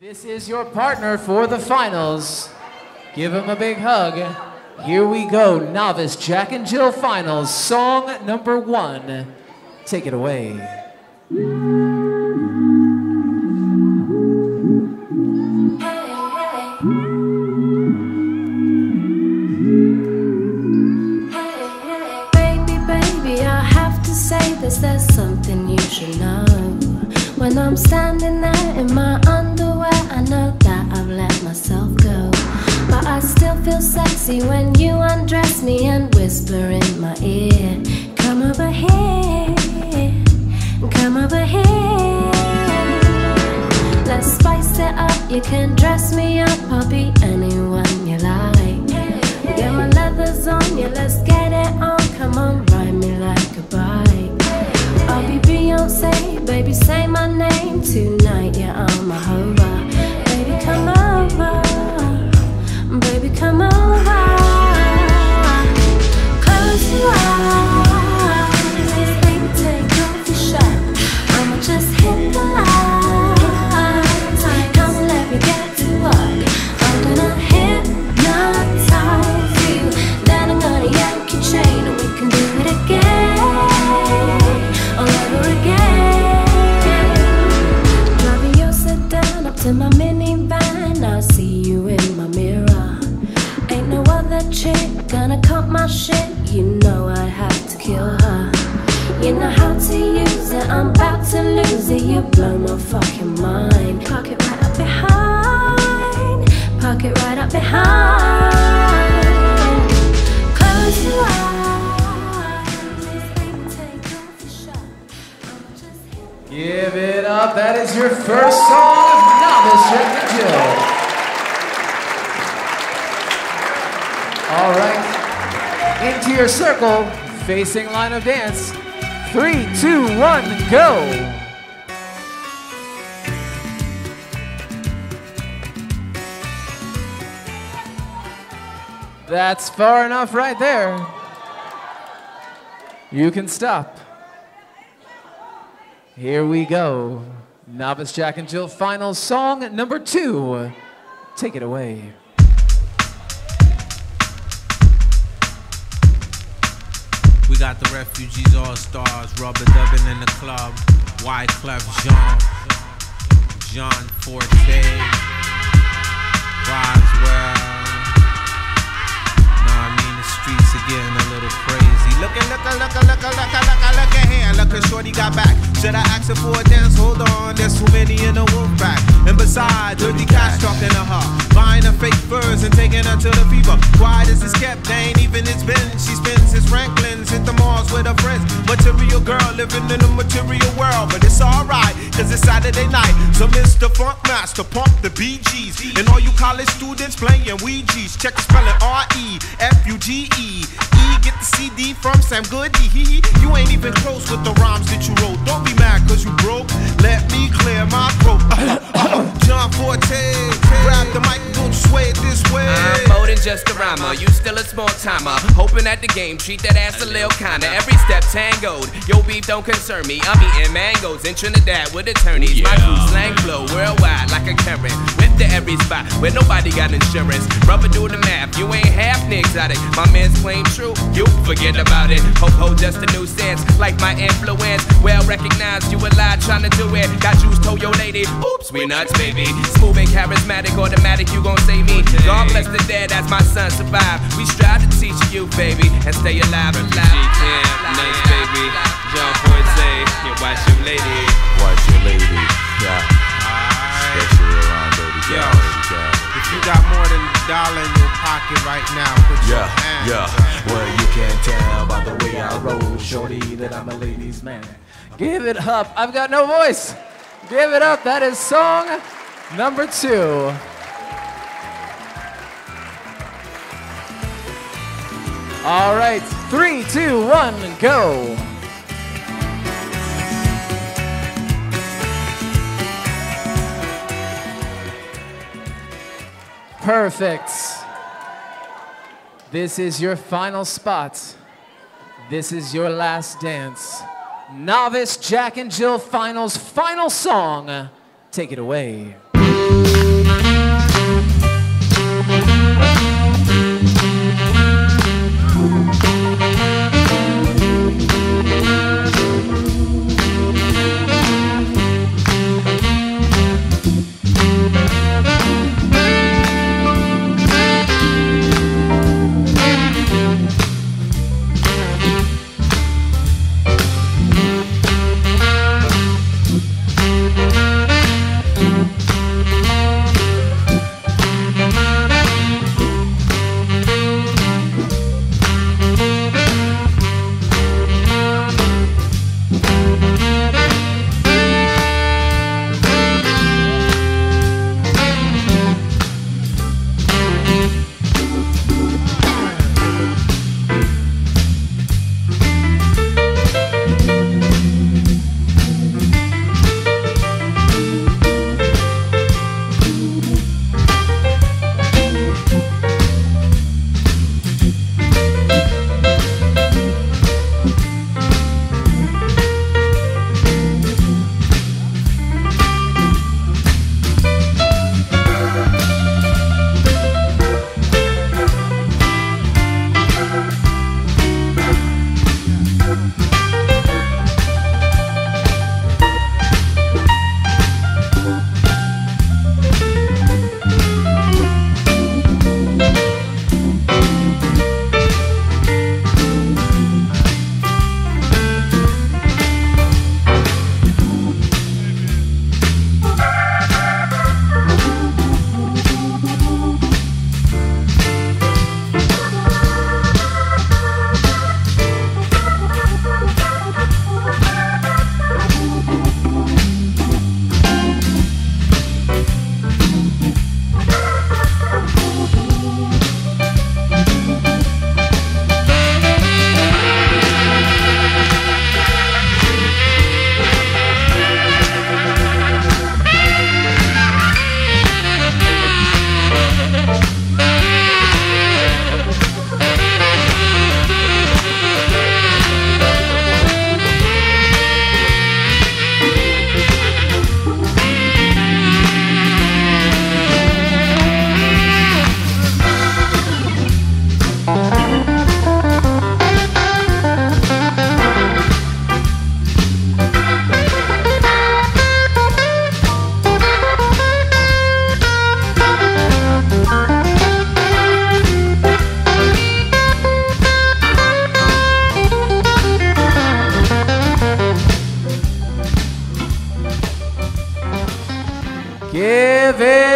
This is your partner for the finals. Give him a big hug. Here we go, novice Jack and Jill finals, song number one. Take it away. Standing there in my underwear, I know that I've let myself go. But I still feel sexy when you undress me and whisper in my ear. Come over here, come over here. Let's spice it up. You can dress me up. I'll be anyone you like. Get my leathers on, yeah, let's get name minivan. I see you in my mirror. Ain't no other chick gonna cut my shit. You know I have to kill her. You know how to use it. I'm about to lose it. You blow my fucking mind. Park it right up behind. Park it right up behind. Close your eyes. Give it up. That is your first song Into your circle, facing line of dance. Three, two, one, go. That's far enough right there. You can stop. Here we go. Novice Jack and Jill final song number two. Take it away. Got the refugees all stars, rubber dubbing in the club. Wyclef Jean, John Forte, Roswell. Know I mean the streets are getting a little crazy. Looking, looking, looking, looking, looking, looking, looking here. Looking, shorty got back. Should I ask her for a dance? Hold on, there's too many in the wolf pack. And besides, dirty cats talking to her, buying her fake furs and taking her to the fever. Quiet as it's kept, they ain't even it's been. She spends his Franklin's, hit the malls with her friends. Material girl living in a material world, but it's alright, cause it's Saturday night. So Mr. Funk Master, pump the Bee Gees. And all you college students playing Ouija's, check the spelling R E F U G E. E, get the CD from Sam Goody. You ain't even close with the rhymes that you wrote. Don't be mad cause you broke. Let me clear my throat. Uh, uh, uh, John Forte, grab the mic, don't sway it this way. I'm more than just a rhymer. You still a small timer. Hoping at the game, treat that ass a little kinda. Every step tangoed. Yo, beef don't concern me. I'm eating mangoes in Trinidad with attorneys. My crew slang flow worldwide like a current. Whip to every spot where nobody got insurance. Rubber do the math. You ain't half exotic. My man's claim true. You forget about it. Ho ho, just a new sense. Like my influence. Well recognized. You a lie trying to do it. Got juice, told your lady. Oops, we nuts, baby. Smooth and charismatic, automatic. You gon' save me. God bless the dead as my son survive. We strive to teach you, baby, and stay alive and fly. nice baby. John Forte, yeah, watch your lady. Watch your lady. Yeah. Especially around dirty Yo. cow, dirty cow. If you got more than a dollar in your pocket right now, put your Yeah, hands yeah. up. Well, you can't tell shorty, that I'm a ladies' man. Give it up. I've got no voice. Give it up. That is song number two. All right. Three, two, one, go. Perfect. This is your final spot. This is your last dance. Novice Jack and Jill Finals final song. Take it away.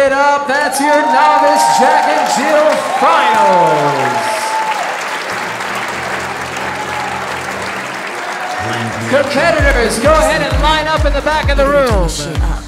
It up. That's your novice Jack and Jill finals. Competitors, go ahead and line up in the back of the room.